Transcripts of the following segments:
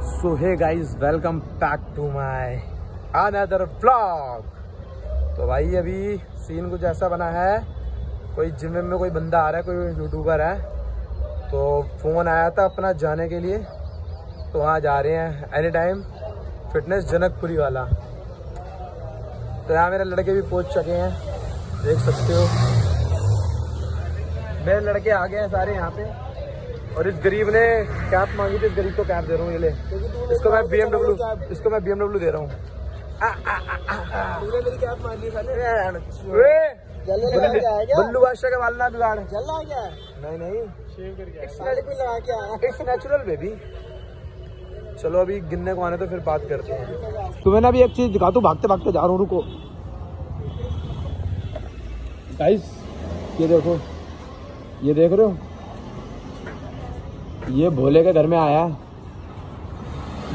So hey guys welcome back to my another vlog तो भाई, अभी सीन कुछ ऐसा बना है, कोई जिम में कोई बंदा आ रहा है, कोई यूट्यूबर है। तो फ़ोन आया था अपना जाने के लिए तो वहाँ जा रहे हैं एनी टाइम फिटनेस जनकपुरी वाला। तो यहाँ मेरे लड़के भी पहुँच चुके हैं, देख सकते हो। मेरे लड़के आ गए हैं सारे यहाँ पे। और इस गरीब ने कैप मांगी थी इस गरीब को कैप दे रहा हूँ ये ले। इसको मैं बीएमडब्ल्यू इसको मैं बीएमडब्ल्यू दे रहा हूँ। तूने मेरी कैप मार ली साले। वे, जल्दी लगा के आया क्या? बल्लू बादशाह का वाल ना बिगाड़ नहीं नहीं। भी इट्स नेचुरल बेबी चलो अभी गिनने को आने तो फिर बात करते हैं। तुम्हें ना अभी एक चीज़ दिखा तू भागते भागते जा रहा हूँ रुको। गाइस ये देखो। ये देख रहे हो? ये भोले के घर में आया।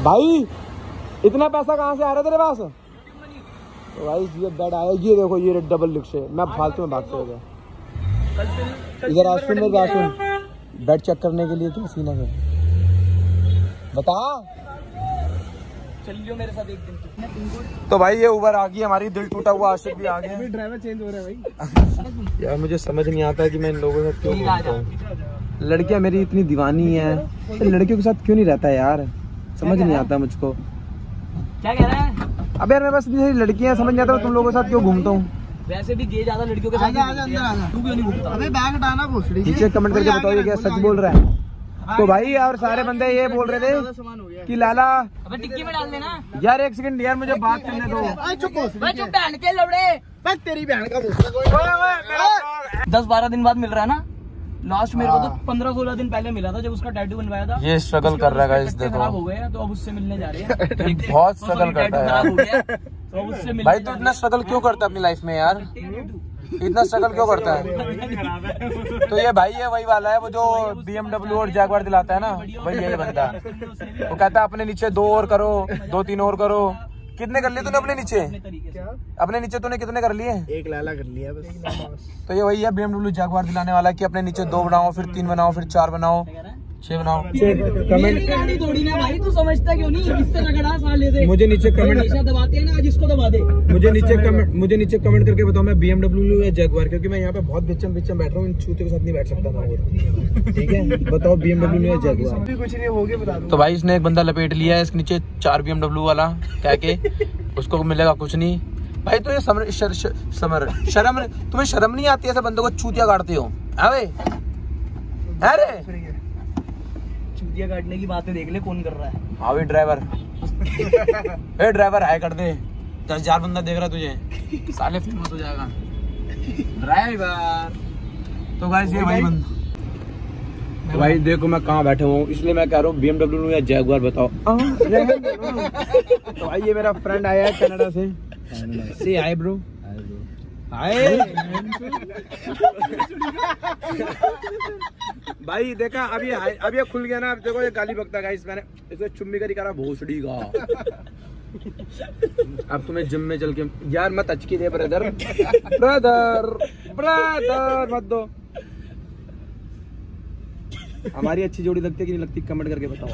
भाई इतना पैसा कहाँ से आ रहा तेरे पास? तो भाई ये बेड आया। ये देखो ये डबल रिक्शे मैं फालतू में भागते हो गया इधर आज सुन मेरी सुन। बेड चेक करने के लिए तो सीना है बता। चलियो मेरे साथ एक दिन तो भाई ये उबर आ गई हमारी दिल टूटा हुआ आशिक भी आ गया। ड्राइवर चेंज हो रहा है भाई। यार मुझे समझ नहीं आता कि मैं इन लोगों से क्यों हूँ लड़कियाँ मेरी इतनी दीवानी है ये लड़कियों के साथ क्यों नहीं रहता यार? समझ नहीं आता मुझको। क्या कह रहा है? अब यार मेरे पास इतनी सारी लड़कियाँ समझ नहीं आता मैं तुम लोगों के साथ क्यों घूमता हूँ? वैसे भी गे ज़्यादा लड़कियों के साथ अंदर आजा तू क्यों नहीं घूमता? अबे बैग हटाना भोसड़ी नीचे कमेंट करके बताओ क्या सच बोल रहा है। तो भाई और सारे बंदे ये बोल रहे थे कि लाला अबे टिक्की में डाल देना। यार एक सेकंड यार मुझे बात करने दो। चुप चुप बहन के लौड़े। भाई तेरी बहन का दस बारह दिन बाद मिल रहा है ना? लास्ट मेरे को तो पंद्रह सोलह दिन पहले मिला था जब उसका टैटू बनवाया था। ये स्ट्रगल कर रहा है खराब हो गए तो अब उससे मिलने जा रहे हैं। बहुत तो स्ट्रगल करता है। हो तो अब उससे भाई तू इतना स्ट्रगल क्यों करता है अपनी लाइफ में यार? इतना स्ट्रगल क्यों करता है? तो ये भाई है वही वाला है वो जो BMW और जैगवार दिलाता है ना वही यही बंदा। वो कहता है अपने नीचे दो और करो दो तीन और करो। कितने कर लिए तूने अपने नीचे? अपने नीचे तूने कितने कर लिए? एक लाला कर लिया बस। तो ये वही है बीएमडब्ल्यू जगवार दिलाने वाला कि अपने नीचे दो बनाओ फिर तीन बनाओ फिर चार बनाओ। छह बनाओ। मेरी गाड़ी थोड़ी ना भाई तू समझता क्यों नहीं? इससे रगड़ा साले से मुझे नीचे कमेंट दबाते हैं ना आज इसको दबा दे। मुझे नीचे कमेंट मुझे नीचे कमेंट करके बताओ मैं BMW लूँ या जैगवार क्योंकि मैं यहाँ पे बहुत बिचम बिचम बैठ रहा हूँ इन छूते के साथ नहीं बैठ सकता मैं ठीक है? बताओ BMW लूँ या जैगवार कुछ नहीं हो गया तो भाई इसने एक बंदा लपेट लिया है इसके नीचे चार BMW वाला कह के उसको मिलेगा कुछ नहीं। भाई तो ये समर शर, शर, समर शर्म तुम्हें शर्म नहीं आती ऐसे बंदों को चूतिया काटते हो? अरे अरे चूतिया काटने की बातें देख ले कौन कर रहा है। हाँ भी ड्राइवर ए ड्राइवर हाय कर दे। दस हज़ार बंदा देख रहा तुझे। साले फ़ेमस हो जाएगा। ड्राइवर तो गाइस ये भाई? बंदा। तो भाई देखो मैं कहाँ बैठे हूँ। इसलिए मैं कह रहा हूँ BMW लूँ या जैगुआर बताओ। तो भाई ये मेरा फ्रेंड आया है कनाडा से। से हाय ब्रो भाई। देखा अभी अभी खुल गया ना देखो ये गाली बकता गाइस मैंने इसे चुम्मी करी करा भोसड़ी का अब तुम्हें जिम में चल के, यार, मत अचकी दे ब्रदर ब्रदर ब्रदर मत दो। हमारी अच्छी जोड़ी लगती है कि नहीं लगती कमेंट करके बताओ।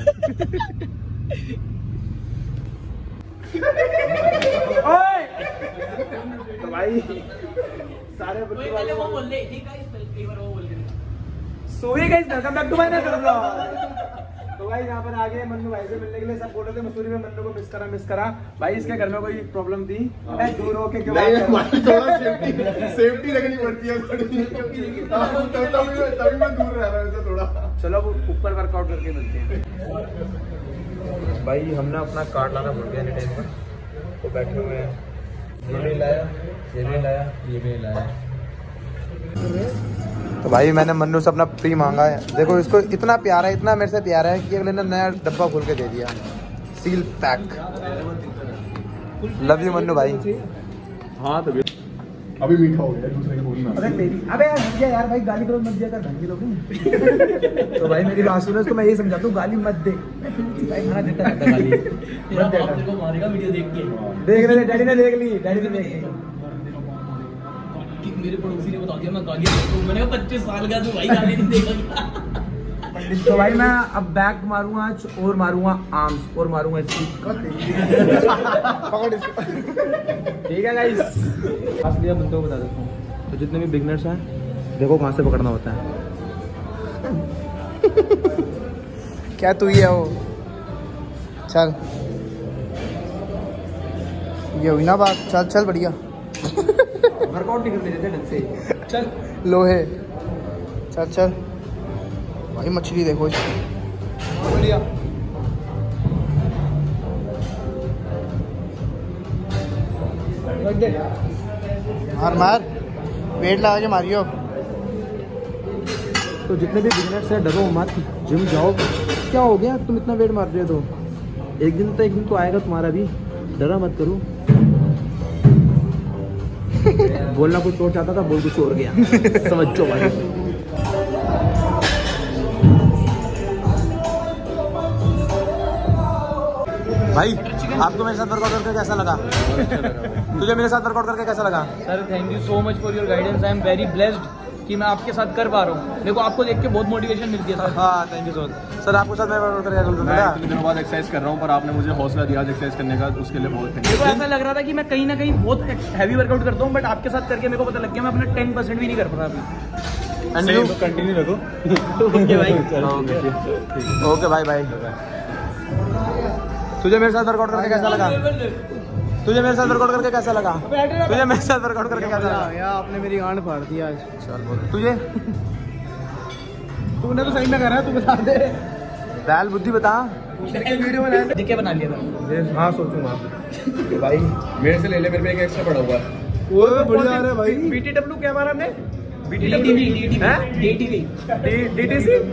तो भाई सारे पहले वो बोल दे एक बार वो बोल दे so hey guys welcome back to my another vlog तो भाई यहाँ पर आ गए मन्नू भाई से मिलने के लिए सब बोल रहे थे मसूरी में मन्नू को मिस करा मिस करा। भाई इसके घर में कोई प्रॉब्लम थी? मैं दूर होके क्यों हूँ? थोड़ा सेफ्टी सेफ्टी रखनी पड़ती है थोड़ी। हाँ, तभी मैं दूर रह रहा हूँ थोड़ा। चलो ऊपर वर्कआउट करके मिलते हैं। भाई हमने अपना कार्ड लाना भूल गया टाइम पर। तो बैठे हुए हैं। तो भाई मैंने मन्नू से अपना फ्री मांगा है। देखो, इसको इतना प्यारा है, इतना मेरे से प्यारा है कि अगले ने नया डब्बा खोल के दे दिया। Seal pack love you Mannu भाई। हाँ तो अभी मीठा हो गया दूसरे के में अरे तेरी अबे यार जा यार भाई गाली गलौज मत दिया कर ढंग की लोग तो भाई मेरी बात सुनो इसको मैं यही समझाता हूँ गाली मत दे। भाई खाना देता रहता है गाली। तेरा मत दे बाप तेरे को मारेगा वीडियो देख के। देख रहे डैडी ने देख ली डैडी ने देख ली। मेरे पड़ोसी ने बता दिया मैं गाली मैंने कहा पच्चीस साल का तू भाई गाली नहीं देगा। क्या तो भाई मैं अब बैक मारूँगा आज और मारूँगा आर्म्स और मारूँगा इसकी ठीक है गाइस असली अब बंदों को बता देता हूँ। तो जितने भी बिगनर्स हैं देखो कहाँ से पकड़ना होता है। क्या तू ही है? वो चल। ये हुई ना बात। चल चल बढ़िया। वर्कआउट नहीं करने देते ढंग से। चल। लोहे। चल चल। भाई मछली देखो इसकी मार मार वेट लगा के मारियो तो जितने भी बिज़नेस है डरो मत। जिम जाओ। क्या हो गया? तुम इतना वेट मार रहे हो तो। एक दिन तो एक दिन तो आएगा तुम्हारा भी। डरा मत करो। बोलना कुछ और चाहता था बोल कुछ और गया। समझो भाई। भाई आपको मेरे साथ वर्कआउट करके कैसा लगा? तुझे मेरे साथ वर्कआउट करके कैसा लगा? Sir thank you so much for your guidance I am very blessed कि मैं आपके साथ कर पा रहा हूँ। देखो आपको देख के बहुत मोटिवेशन मिलती है सर हाँ thank you so much sir आपको साथ मैं वर्कआउट करके कैसा दिनों बाद एक्सरसाइज कर रहा हूँ पर आपने मुझे हौसला दिया एक्सरसाइज करने का उसके लिए बहुत थैंक को ऐसा लग रहा था कि मैं कहीं ना कहीं बहुत हैवी वर्कआउट करता हूँ बट आपके साथ करके मेरे को पता लग गया मैं अपना टेन परसेंट भी नहीं कर पा रहा अभी एंड कंटिन्यू रखो। ओके भाई ओके ओके बाय बाय तुझे मेरे साथ वर्कआउट करके कैसा लगा? तुझे मेरे साथ वर्कआउट करके कैसा लगा? तुझे मेरे साथ वर्कआउट करके कैसा लगा? यार आपने मेरी गांड फाड़ दी आज। चल बोल। तुझे? तूने तो सही में करा तू बता दे। बैल बुद्धि बता। वीडियो बना दिखे बना लिया था? हाँ सोचूँगा भाई मेरे से ले ले मेरे पे एक एक्स्ट्रा पड़ा हुआ है। वो बढ़िया रहा भाई। बीटीडब्ल्यू क्या हमारा हमने? DTV, हैं? DTV डीटीसी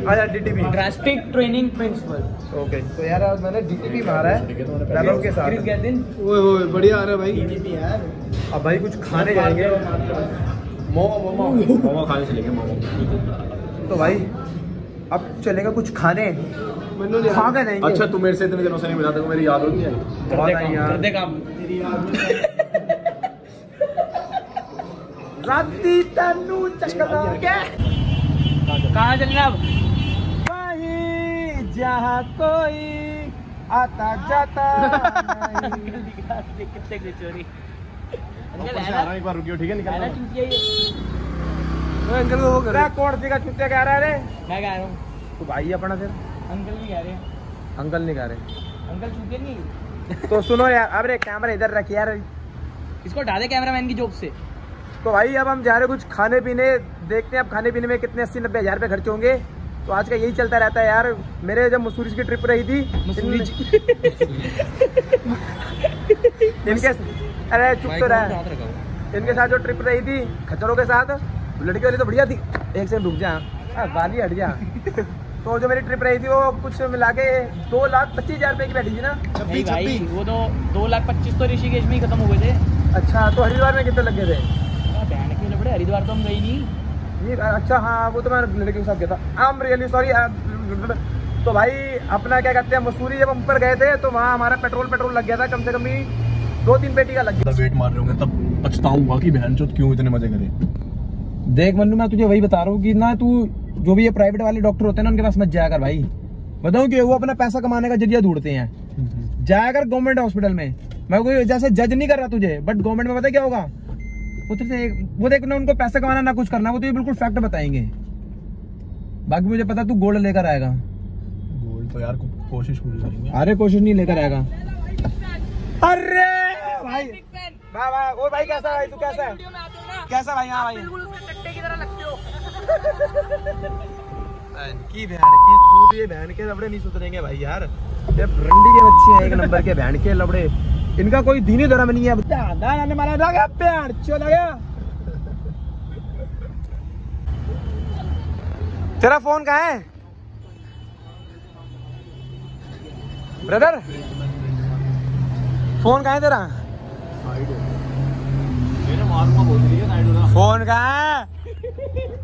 अच्छा DTP drastic training principal okay तो यार आज मैंने डीटीपी मारा है बैलों के साथ। ओए ओए बढ़िया आ रहा है भाई। यार। अब भाई कुछ खाने जाएँगे। मोमो मोमो। मोमो खाने चलेंगे मोमो। तो भाई अब चलेगा कुछ खाने। खा के अच्छा तू मेरे से इतने दिनों से नहीं मिला था मेरी याद होगी है। बहुत आई यार। कर दे काम राती तनु चक्कर के। कहाँ चलना अब? वहीं जहाँ कोई आता जाता कितने की चोरी अंकल वापस आ रहा ना एक बार रुकियो ठीक है है ये। अंकल को वो कर कौन सी का चुत्ते कह रहा है रे? मैं कह रहा हूँ। तो भाई अपना फिर। अंकल नहीं कह रहे। अंकल नहीं कह रहे। अंकल चूतिया नहीं। तो सुनो यार अब रे कैमरा इधर रख यार। इसको हटा दे कैमरामैन की जॉब से। तो भाई अब हम जा रहे हैं कुछ खाने पीने। देखते हैं अब खाने पीने में कितने अस्सी नब्बे हज़ार रुपये खर्च होंगे। तो आज का यही चलता रहता है यार। मेरे जब मसूरी की ट्रिप रही थी इनके अरे चुप तो रहा। इनके साथ जो ट्रिप रही थी खच्चरों के साथ लड़की वाली तो बढ़िया थी। एक सेकंड रुक जा। वाली हट जा। तो जो मेरी ट्रिप रही थी वो कुछ मिला के दो लाख पच्चीस हज़ार रुपए की बैठी थी ना। भाई वो तो दो लाख पच्चीस तो ऋषिकेश में ही खत्म हो गए थे। अच्छा तो हरिद्वार में कितने लगे थे? बहन के लबड़े हरिद्वार तो हम गई नहीं। ये अच्छा हाँ वो तो मैं लड़के के साथ गया था। आई एम रियली सॉरी तो भाई अपना क्या कहते हैं मसूरी जब हम ऊपर गए थे तो वहाँ हमारा पेट्रोल पेट्रोल लग गया था कम से कम भी दो तीन पेटी का लग गया। वेट मार रहे होंगे तब पछताऊँगा कि बहन चोद क्यों इतने मज़े करे। देख मन्नू मैं तुझे वही बता रहा हूँ कि ना तू जो भी ये प्राइवेट वाले डॉक्टर होते हैं ना उनके पास मत जाया कर भाई। बताऊँ कि वो अपना पैसा कमाने का ज़रिया ढूंढते हैं। जाया कर गवर्नमेंट हॉस्पिटल में। मैं कोई जैसे जज नहीं कर रहा तुझे बट गवर्नमेंट में पता क्या होगा? वो तुझे वो देख ना उनको पैसा कमाना ना कुछ करना वो तुझे बिल्कुल फैक्ट बताएँगे। बाकी मुझे पता तू गोल्ड लेकर आएगा। गोल्ड तो यार कोशिश पूरी करेंगे। अरे कोशिश नहीं लेकर आएगा। अरे! भाई वाह वाह ओ भाई कैसा भाई तू कैसा है? कैसा भाई हाँ भाई? बहन की बहन की चूत ये बहन के लबड़े नहीं सुधरेंगे भाई यार। ये रंडी के बच्चे हैं एक नंबर के बहन के लबड़े इनका कोई दीनी धर्म नहीं है। लगा चो लगा तेरा फ़ोन कहा है? ब्रदर फ़ोन कहा है तेरा? मैंने मारूँगा बोल रही साइड रहा फ़ोन कहाँ फ़ोन कहाँ है?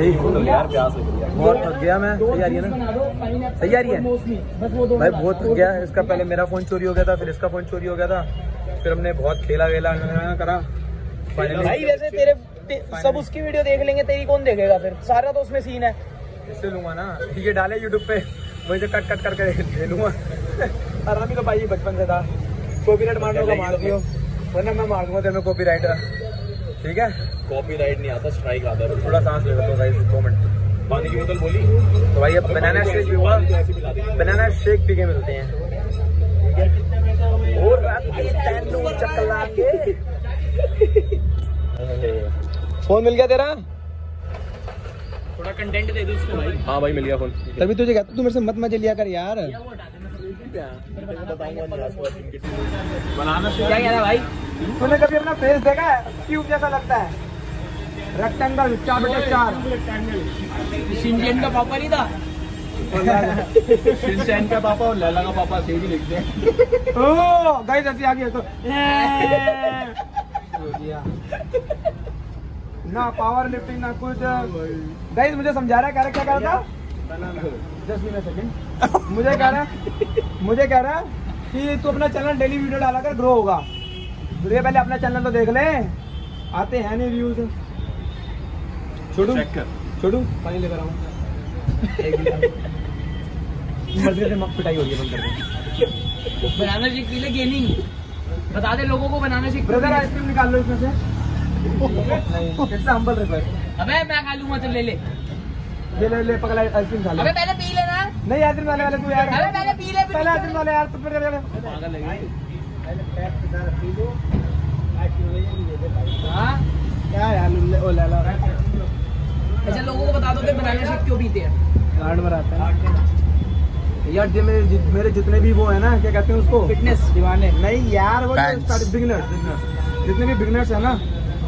भाई। है बहुत थक गया मैं। सही आ रही है ना? सही आ रही है? भाई बहुत थक गया। इसका पहले मेरा फ़ोन चोरी हो गया था फिर इसका फ़ोन चोरी हो गया था फिर हमने बहुत खेला वेला करा। भाई वैसे तेरे सब उसकी वीडियो देख लेंगे तेरी कौन देखेगा फिर? सारा तो उसमें सीन है। इससे लूँगा ना। ये डाले यूट्यूब पे। वही से कट कट करके ले लूँगा। आरामी तो भाई बचपन से था। कॉपीराइट मारने का मार दियो। वरना मैं मार दूँगा तेरे में कॉपीराइट ठीक है? कॉपीराइट नहीं आता स्ट्राइक आता है। थोड़ा सांस ले लेता हूँ दो मिनट। पानी की बोतल बोली? तो भाई अब बनाना शेक भी हुआ। बनाना शेक पी के मिलते हैं। और रात के फ़ोन मिल गया तेरा? थोड़ा कंटेंट दे दो उसको भाई। हाँ भाई मिल गया फ़ोन। तभी तुझे कहता तू मेरे से मत मज़े लिया कर यार। बनाना क्या कह रहा भाई? तूने कभी अपना फेस देखा है? क्यूब जैसा लगता है। रेक्टेंगल चार बटे चार शिनचैन का पापा नहीं था शिनचैन का पापा और लैला का पापा सेम ही लिखते हैं ओ गाइस ऐसी आ गई तो ना पावर लिफ्टिंग ना कुछ गाइस मुझे समझा रहा है कह रहा क्या कह रहा था जस्ट मिनट सेकंड मुझे कह रहा है मुझे कह रहा है कि तू अपना चैनल डेली वीडियो डाला कर ग्रो होगा ये पहले अपना चैनल तो देख ले आते हैं नहीं व्यूज़ छोड़ू? चेक पानी लेकर आऊँ मर्ज़ी से मत पिटाई हो रही है बंद कर बनाना शेक पी ले गेमिंग बता दे लोगों को बनाना शेक ब्रदर आइसक्रीम निकाल लो इसमें से। नहीं। हम्बल रिक्वेस्ट अबे मैं खा लूँगा चल ले ले। ये ले ले पकड़ आइसक्रीम खा ले। अबे पहले पी लेना। नहीं आइसक्रीम वाले वाले तू यार। अबे पहले पी ले पहले आइसक्रीम वाले यार तू फिर कर पागल हाँ क्या यार ओ लाला अच्छा लोगों को बता दो कि बनाना शेक क्यों पीते हैं? गार्ड रहता है। यार जो मेरे जित, मेरे जितने भी वो है ना क्या कहते हैं उसको? फिटनेस दीवाने। नहीं यार वो बिगनर्स जितने भी बिगनर्स है ना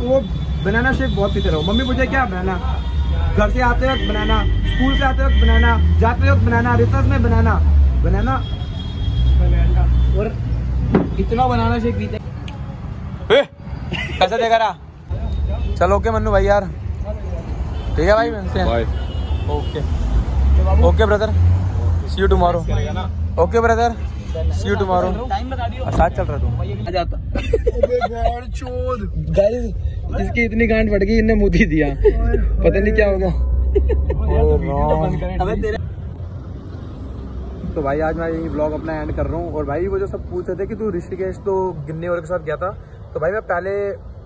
वो बनाना शेक बहुत पीते रहो। मम्मी मुझे क्या बनाना? घर से आते वक्त बनाना स्कूल से आते वक्त बनाना जाते वक्त बनाना रिसर्च में बनाना। बनाना और इतना बनाना शेक पीते कैसा देगा रहा चलो ओके मन्नू भाई यार। ठीक है भाई मिलते हैं। Okay okay brother see you tomorrow okay brother see you tomorrow time बता दियो साथ चल रहा तू। आ जाता गाइस इसकी इतनी गांड फट गई इनने मुदी दिया। पता नहीं क्या होगा। तो भाई आज मैं यही ब्लॉग अपना एंड कर रहा हूँ। और भाई वो जो सब पूछ रहे थे कि तू ऋषिकेश तो गिन्ने और के साथ गया था तो भाई मैं पहले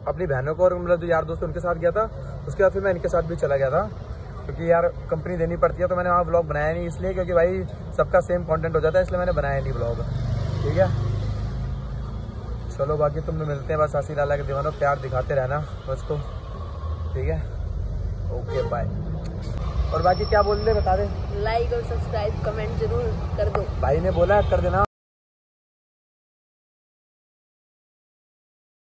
अपनी बहनों को और मतलब जो यार दोस्त उनके साथ गया था उसके बाद फिर मैं इनके साथ भी चला गया था। क्योंकि यार कंपनी देनी पड़ती है तो मैंने वहाँ ब्लॉग बनाया नहीं इसलिए क्योंकि भाई सबका सेम कंटेंट हो जाता है इसलिए मैंने बनाया नहीं ब्लॉग ठीक है? चलो बाकी तुम लोग मिलते हैं बस आसी लाला के दीवानों प्यार दिखाते रहना बस तो। ठीक है? ओके बाय और बाकी क्या बोल रहे बता दे। लाइक और सब्सक्राइब कमेंट ज़रूर कर दो। भाई ने बोला कर देना।